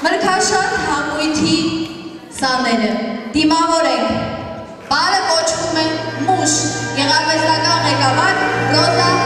Մրգաշատ համույթի սաները դիմավորենք։ Բարը կոչվում է մուշ, գեղարվեստական ղեկավար Ռոզա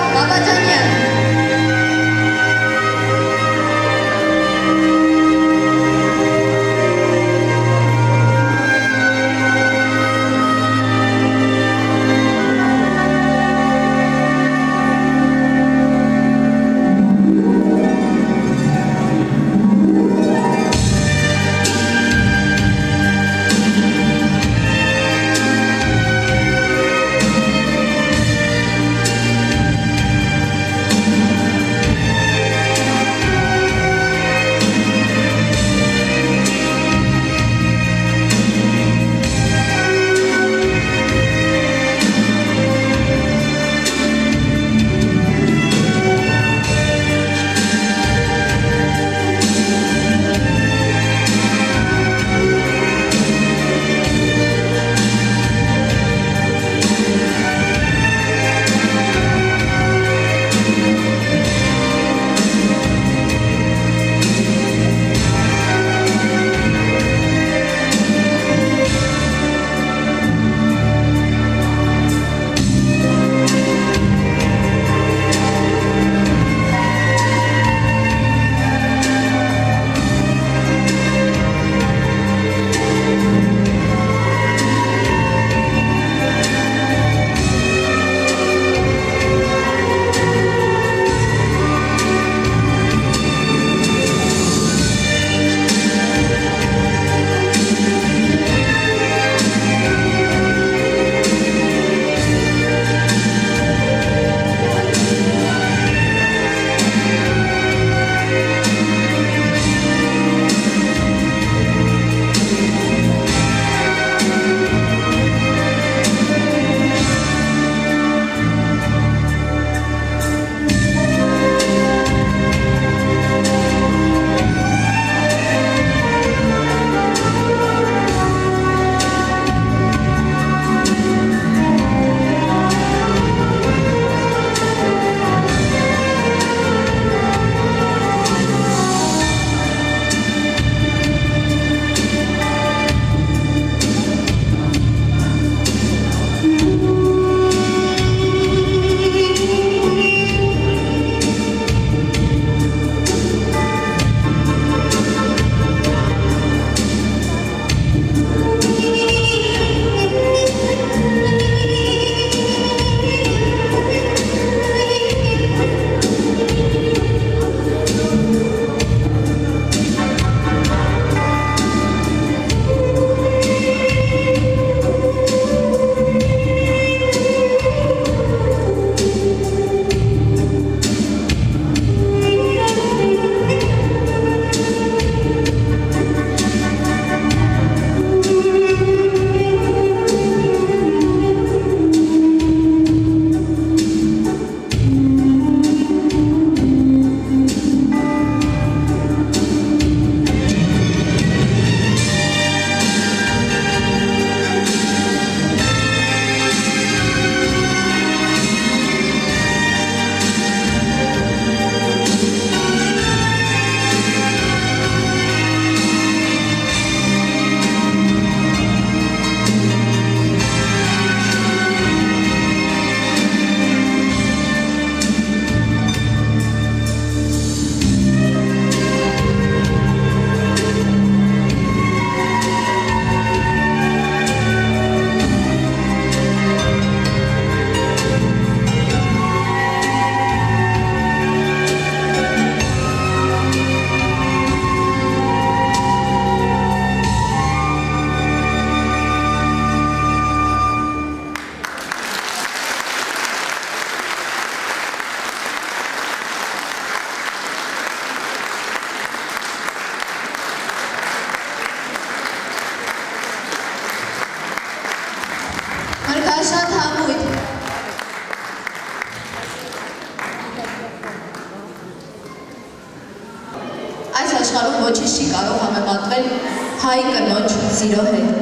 հայ կնոջ սիրո հետ։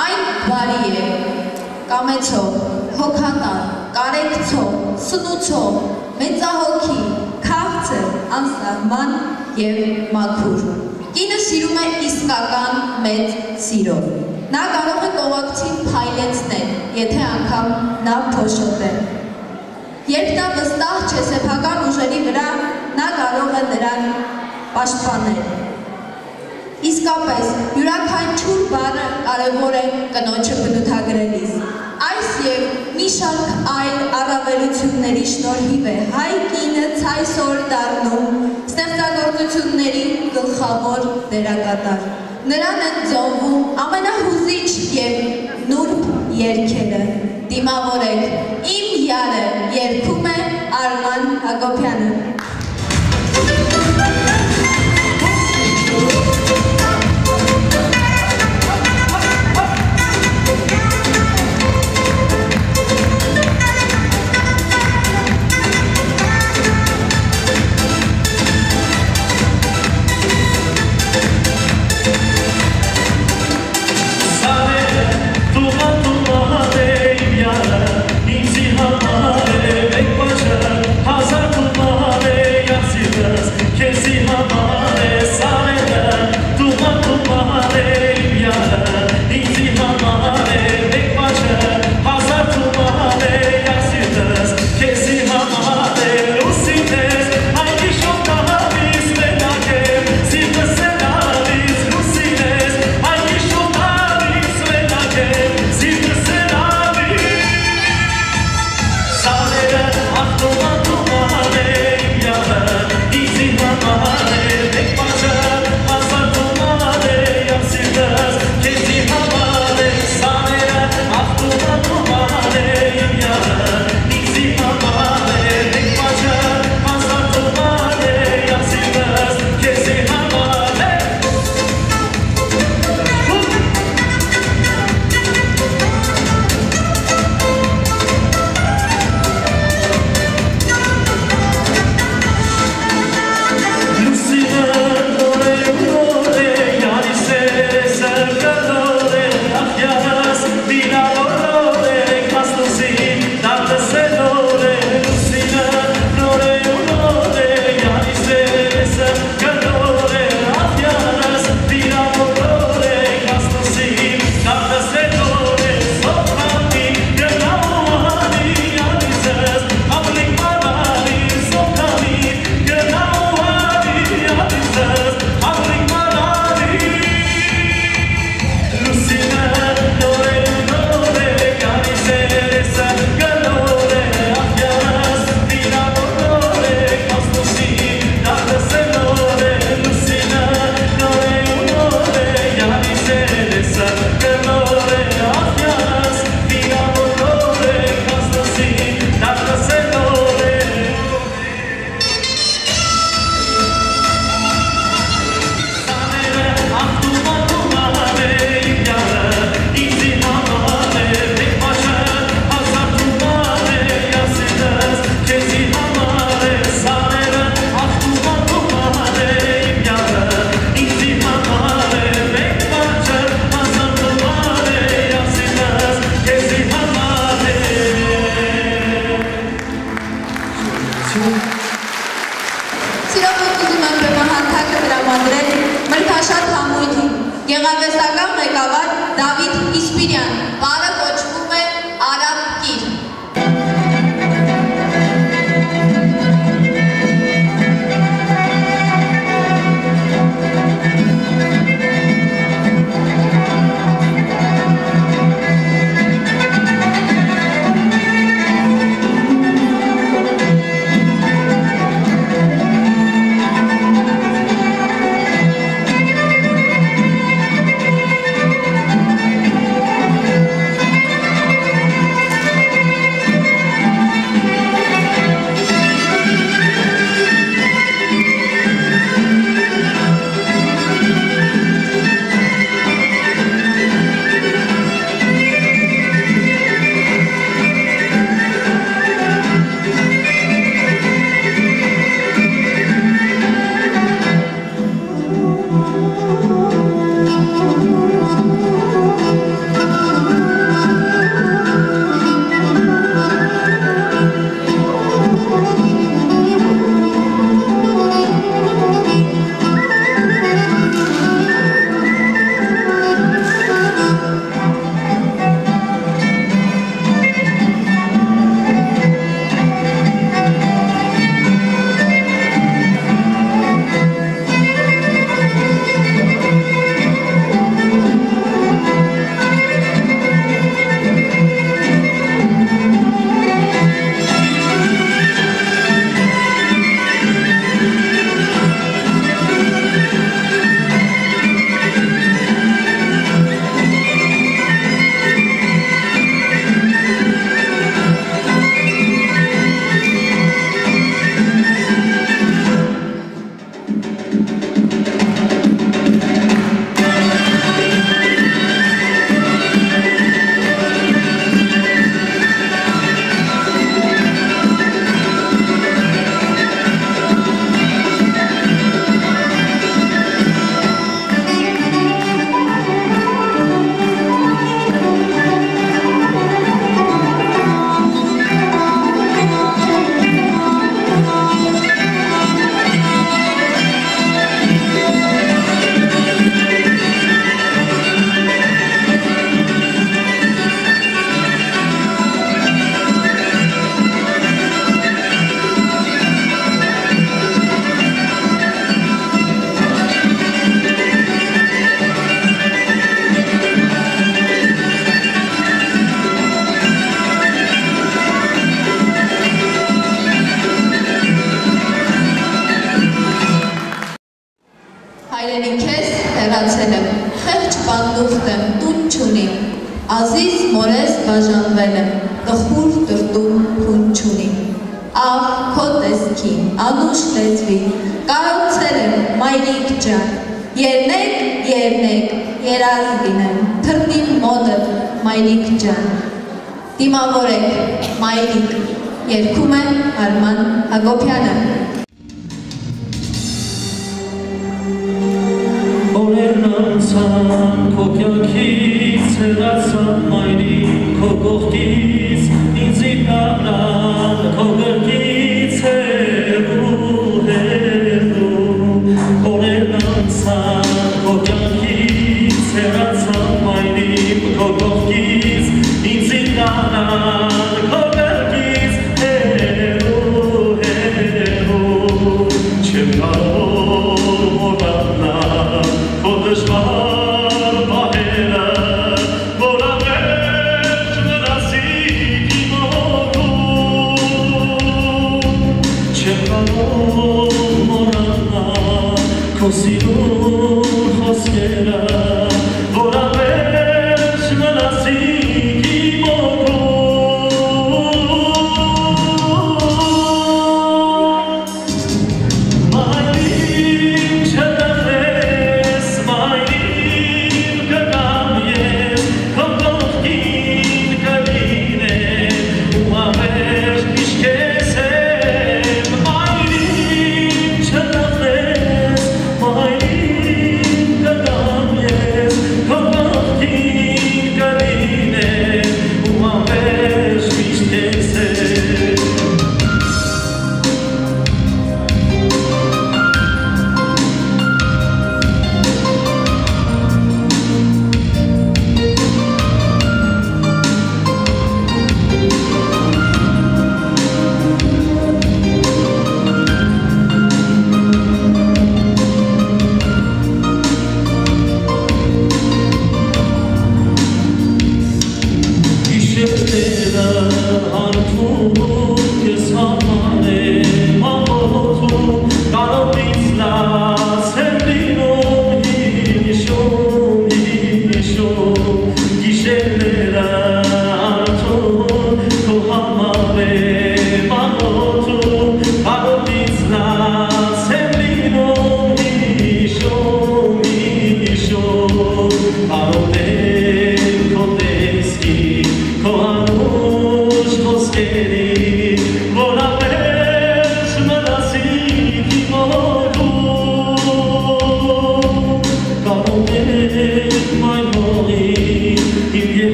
Այն բարի է, կամեցող, հոգատար, կարեկցող, սնուցող, մեծահոգի, քաղցր, անսահման եւ մաքուր։ Կինը սիրում է իսկական մեծ սիրով։ Նա կարող է կողակցին փայլեցնել, եթե անգամ նա փոշոտ է։ Երբ նա վստահ չէ սեփական ուժերի վրա, նա կարող է նրան պաշտպանել։ Իսկապես, յուրաքանչյուր բառը կարևոր է կնոջը բնութագրելիս։ Այս եւ մի շարք այլ առավելությունների շնորհիվ է հայ կինը ցայսօր դառնում ստեղծագործությունների գլխավոր դերակատար։ Նրան են ծովում ամենահուզիչ եւ նուրբ երգերը։ Դիմավորեք, իմ յարը երգում է Արման Հակոբյանը։ աղուխտ եմ, տուն չունիմ, ազիզ մորես բաժանվել եմ, տխուր տրտում հուն չունիմ, ավ քո տեսքին, անուշ լեզվին, կարոցեր եմ, մայրիկ ճան, երնեք, երնեք, երազ գինեմ, թրդին մոտը, մայրիկ ճան, դիմավորեք, մայրիկ, երկում է Արման Հագոպյանը։ հեռացան, քո կյանքից հեռացան, մայրի քո կողքից, ինձ իկանան, քո գրկի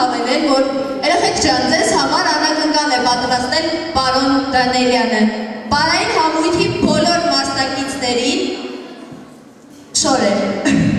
հավելել, որ երեխեք ջան, ձեզ համար անակնկալ է պատրաստել պարոն Դանելյանը։ Բարային համույթի բոլոր մասնակիցներին շորեր։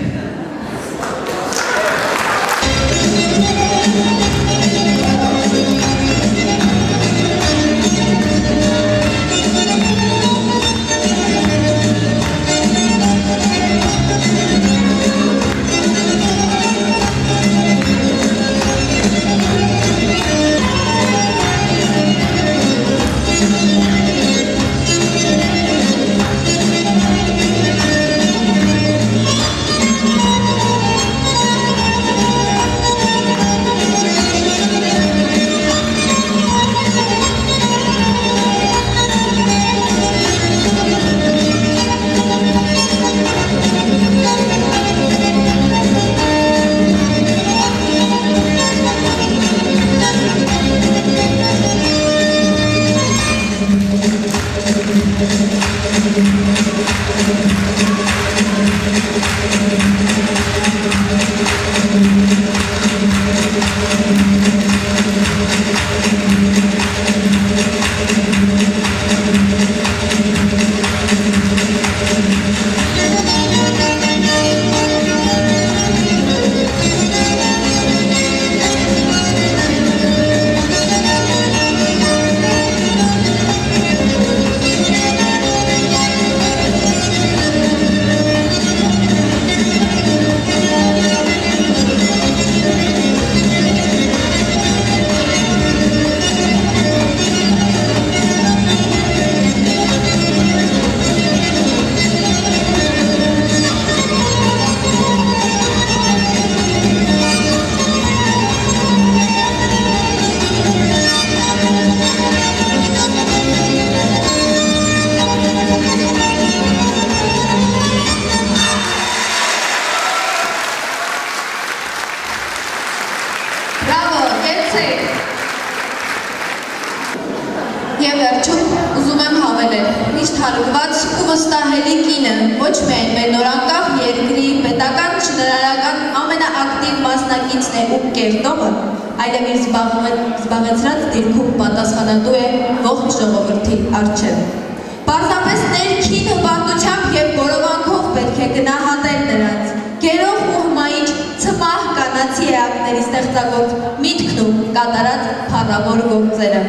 Եվ վերջում ուզում եմ հավելել, միշտ հարգված ու վստահելի կինը ոչ միայն մեր նորանկախ երկրի պետական շնորհարական ամենաակտիվ մասնակիցն է ու կերտողը, այլև իր զբաղեցրած դիրքում պատասխանատու է ողջ ժողովրդի առջև։ Պարզապես ներքին հպարտությամբ եւ գորովանքով պետք է գնահատել նրանց։ Գերող ու հմայիչ ցմահ կանացի էակների ստեղծագործ միտքն ու կատարած փառավոր գործերը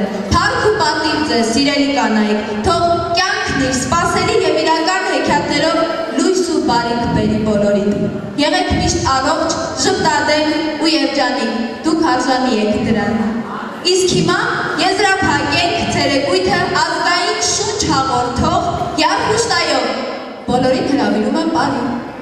ձեզ, սիրելի կանայք, թող կյանքն իր սպասելի եւ իրական հեքիաթներով լույս ու բարիք բերի բոլորին։ Եղեք միշտ առողջ, ժպտադեմ ու երջանիկ, դուք արժանի եք դրան։ Իսկ հիմա եզրափակենք ցերեկույթը ազգային շունչ հաղորդող Յարհուշտայով։ Բոլորին հրավիրում եմ բարի։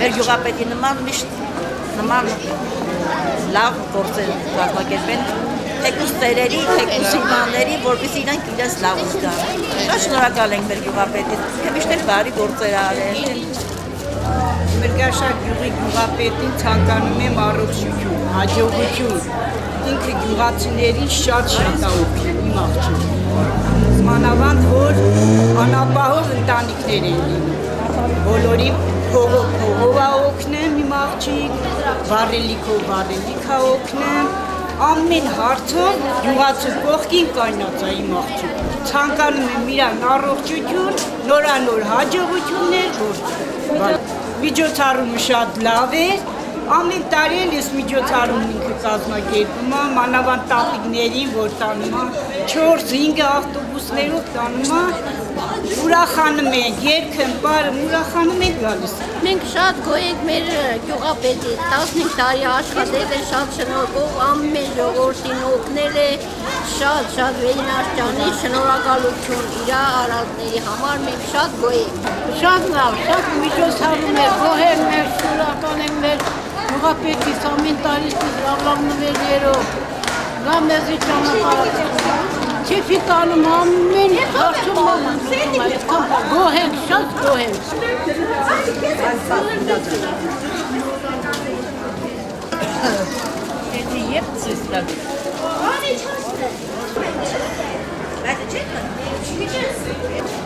մեր գյուղապետի նման միշտ նման լավ գործեր կազմակերպեն թեկուս ծերերի, թեկուս իմանների, որպեսզի իրանք իրենց լավ զգան։ Շատ շնորհակալ ենք մեր գյուղապետին, թե միշտ էլ բարի գործեր արել։ Մերգաշակ գյուղի գյուղապետին ցանկանում եմ առողջություն, հաջողություն։ Ինքը գյուղացիներին շատ-շատ օգնում իմ աղջիկը։ Մանավանդ որ անապահով ընտանիքներ են լինում։ Բոլորի փողով է օգնեմ իմ աղջիկ, վառելիքով վառելիք է օգնեմ։ Ամեն հարցով գյուղացու կողքին կայնած է իմ աղջիկ։ Ցանկանում եմ իրան առողջություն, նորանոր հաջողություններ, որ միջոցառումը շատ լավ է, ամեն տարի էլ ես միջոցառումն ինքը կազմակերպում եմ, մանավանդ տատիկներին, որ տանում եմ 4-5 ավտոբուսներով տանում եմ, ուրախանում ենք, երգն բարը ուրախանում ենք գալիս։ Մենք շատ գոհ ենք մեր գյուղապետի 15 տարի աշխատել է շատ շնորհքով ամեն ժողովրդին օգնել է շատ շատ վերինաշճանի շնորհակալություն իր արածների համար մենք շատ գոհ ենք Շատ լավ, շատ միջոցառում է, գոհ եմ մեր, շնորհակալ եմ մեր գյուղապետից ամեն տարի լավ նվերներով։ Գա մեզի ճանապարհը քեֆի տանում ամեն հարցում ամեն այդքան գոհեմ, շատ գոհեմ։ Էդի եւ ցստա։ Ոնի չստա։ Բայց չեք։ Չգիտես։